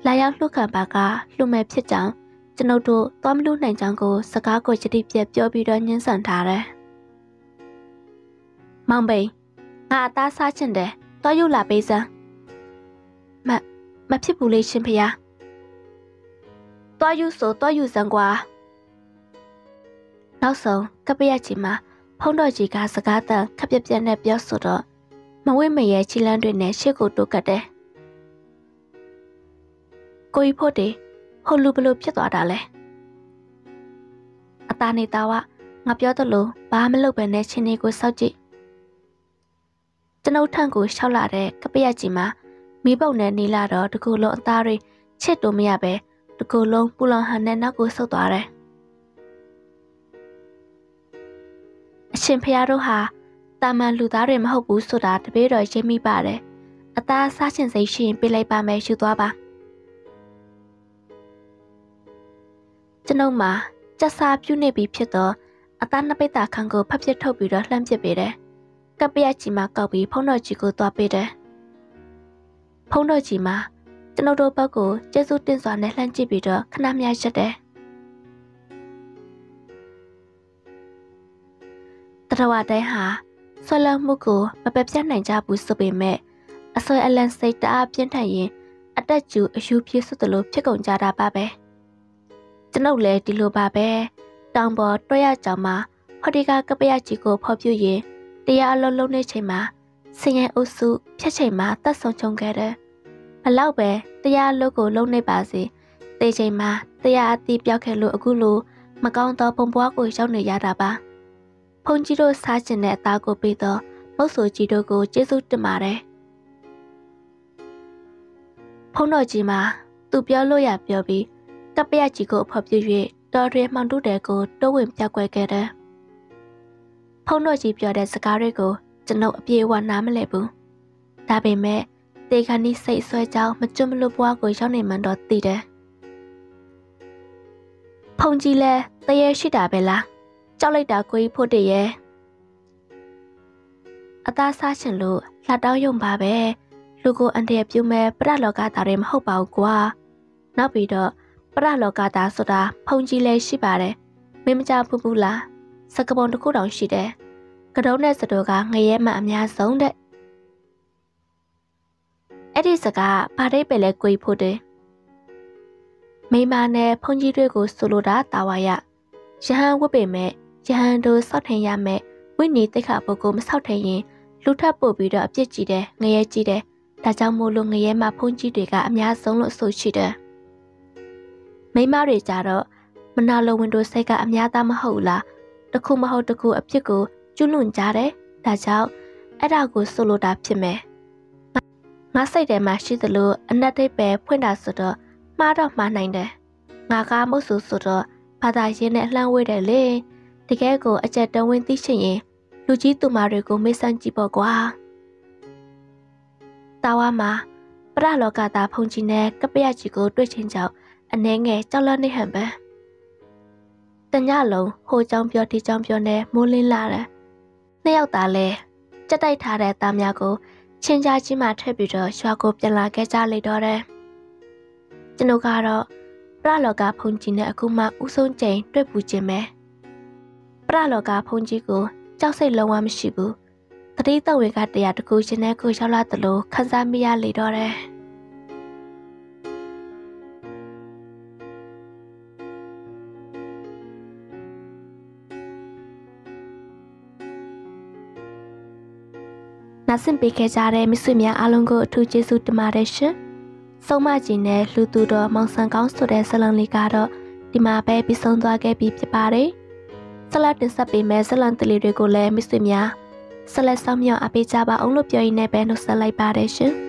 လာရောက်လှူခံပါကလှူမဲ့ဖြစ်ကြောင်းကျွန်ုပ်တို့သွားမလို့နိုင်ကြောင်းကိုစကားကိုချတိပြက်ပြောပြီးတော့ညှင်းဆန်ထားတယ်။မောင်ပိန်ငါအသားစားချင်တယ်။သွားယူလာပေးစမ်း။မမဖြစ်ဘူးလေရှင်ဖေယား။သွားယူဆိုသွားယူစမ်းကွာ။ နောက်ဆုံးကပရက်ကြီးမှာဖုံးတော်ကြီးကစကားတန်ခက်ပြက်ပြက်နဲ့ပြောဆိုတော့မဝိမရဲ့ချီလန်းတွေနဲ့ရှေ့ကိုတိုးကတ်တယ်။ကိုကြီးဖို့တေဟိုလူဘလို့ဖြစ်သွားတာလဲအသားနေတာကငါပြောသလိုဘာမလုပ်ပဲနဲ့ချင်းလေးကိုစောက်ကြည့်ကျွန်ုပ်ထန့်ကိုရှောက်လာတဲ့ကပရက်ကြီးမှာမိပုတ်နဲ့နေလာတော့တကူလုံးအသားတွေချစ်တို့မရပဲတကူလုံးပူလောင်ဟန်နဲ့နောက်ကိုဆုတ်သွားတယ် ရှင်ဖျားတို့ဟာတာမန်လူသားတွေမဟုတ်ဘူးဆိုတာတပည့်တော်ရိပ်မိပါတယ်အသားစားချင်စိတ်ရှိရင်ပြလိုက်ပါမယ်ယူသွားပါကျွန်ုပ်မှာကြက်စားပြုနေပြီဖြစ်တော့အသားနှစ်ပိတ်တာခန်းကိုဖပ်ပစ်ထုတ်ပြီးတော့လှမ်းပစ်ပေးတယ်။ကပ်ပရက်ကြီးမှာကောက်ပြီးဖုံးတော်ကြီးကိုသွားပေးတယ်။ဖုံးတော်ကြီးမှာကျွန်ုပ်တို့ဘက်ကိုကျေးဇူးတင်စွာနဲ့လှမ်းကြည့်ပြီးတော့ခဏမြရက်တယ်။ တရဝတိုင်းဟာဆွလမှုကိုမပပြတ်နိုင်ကြဘူးဆိုပေမဲ့အဆွဲအလန်စိတ်တအားပြင်းထန်ရင်အတက်ကျူအယူဖြစ်စွတ်တယ်လို့ဖြစ်ကုန်ကြတာပါပဲ။ကျွန်ုပ်လည်းဒီလိုပါပဲတောင်ပေါ်တွဲရကြောင်မှာဟော်ဒီကကပရကြီးကိုဖော်ပြရင်တရားအလုံးလုံးနေချိန်မှာဆင်းရဲအုပ်စုဖြတ်ချိန်မှာတတ်ဆုံချုံခဲ့တယ်ဘလောက်ပဲတရားအလုပ်ကိုလုံးနေပါစေတေချိန်မှာတရားအတိပြောက်ခဲ့လို့အခုလိုမကောင်းသောပုံပွားကိုရောက်နေရတာပါ ဖုန်ကြီးတို့စားကျင်တဲ့အသားကိုပေးတော့မုတ်ဆိုကြီးတို့ကိုကျေးဇူးတင်ပါတယ်ဖုန်တော်ကြီးမှာသူပြောလို့ရပြောပြီးကပရကြီးကိုဖော်ပြ၍တော်ရဲမှောင်တုတဲ့ကိုတိုးဝင်ပြောက်ကွယ်ခဲ့တယ်။ဖုံးတော်ကြီးပြောတဲ့စကားတွေကိုကျွန်ုပ်အပြေအဝနားမလဲဘူး။ဒါပေမဲ့တေခါနီးစိတ်ဆွဲကြောင်းမကျွတ်မလွတ်ဘွားကိုရောက်နေမှတော့သိတယ်။ဖုံကြီးလဲတရေရှိတာပဲလား။ ကြောက်လိုက်တာကိုကြီးဖို့တည်းရဲ့အသားစားချင်လို့လှတောင်းယုံပါပဲလူကိုအန်တရပြုမဲ့ပြရလောကသားတွေမဟုတ်ပါဘူးကွာနောက်ပြီးတော့ပရလောကသားဆိုတာဖုန်ကြီးလည်းရှိပါတယ်မင်းမကြဘူးဘူးလားစကပုံတစ်ခုတောင်ရှိတယ်ကတုံးနဲ့စတိုကငရဲမှအများဆုံးတဲ့အဲ့ဒီစကားဘာရိပ်ပဲလဲကိုကြီးဖို့တယ်မိမနဲ့ဖုန်ကြီးတွေကိုဆိုလိုတာတာဝါရရဟန်းဝတ်ပေမဲ့ ရဟန်းတို့စောက်ထင်ရမယ်ဝိနည်းတိတ်ခါပုဂ္ဂိုလ်မဆောက်ထင်ရင်လူထပ်ပို့ပြီးတော့အပြစ်ကြည့်တယ်ငရဲကြည့်တယ်ဒါကြောင့်မို့လို့ငရဲမှာဖုန်ကြီးတွေကအများဆုံးလို့ဆိုရှိတယ်မိမတွေကြတော့မနာလိုဝင်တို့စိတ်ကအများသားမဟုတ်လားတခုမဟုတ်တခုအဖြစ်ကိုကျွလွန်ကြတယ်ဒါကြောင့်အဲ့ဒါကိုဆိုလိုတာဖြစ်မယ်ငါစိတ်ထဲမှာရှိသလိုအနက်တိတ်ပဲဖွင့်တာဆိုတော့မှားတော့မှားနိုင်တယ်ငါကမဟုတ်ဆိုဆိုတော့ဘာသာရေးနဲ့လှမ်းဝေးတယ်လေ တကယ်ကိုအကြက်တဝင်းသိချင်ရင်လူကြီးသူမတွေကိုမေးစမ်းကြည့်ပေါ့ကွာတာဝါမှာပရလောကသားဖုန်ကြီးနဲ့ကပရကြီးကိုတွေ့ချင်းကြောင့်အနှဲငယ်ကြောက်လန့်နေဟန်ပဲတညလုံးဟိုကြောင်ပြောဒီကြောင်ပြောနဲ့မိုးလင်းလာတယ်နှစ်ယောက်သားလဲကြက်တိုက်ထားတဲ့သားများကိုချင်းကြားကြီးမှထည့်ပြီးတော့ရွာကိုပြန်လာခဲ့ကြလိမ့်တော့တယ်ကျွန်ုပ်ကတော့ပရလောကဖုန်ကြီးနဲ့အခုမှဥဆုံးချိန်တွေ့ပူခြင်းပဲပ ရလောကဖုန်ကြီးကိုကြောက်စိတ်လုံးဝမရှိဘူးတတိတော်ဝေကတရားတကူရှင်တဲ့ကိုရောက်လာသလိုခန်းစားမိရလေတော့တယ်နာဆင်ပေးခဲ့ကြတဲ့မိတ်ဆွေများအားလုံးကိုအထူးကျေးဇူးတင်ပါတယ်ရှင်။ဆုံးမကြီးနဲ့လူသူတော်မောင်ဆန်ကောင်းဆိုတဲ့ဇလံလေးကတော့ဒီမှာပဲပြီးဆုံးသွားခဲ့ပြီဖြစ်ပါတယ်။ ဆက်လက်တင်ဆက်ပေးမယ့်ဇလံတလေးတွေကိုလည်းမိတ်ဆွေများဆက်လက်ဆောင်မြောက်အပေးကြပါအောင်လို့ပြောရင်းနဲ့ပဲနှုတ်ဆက်လိုက်ပါတယ်ရှင်။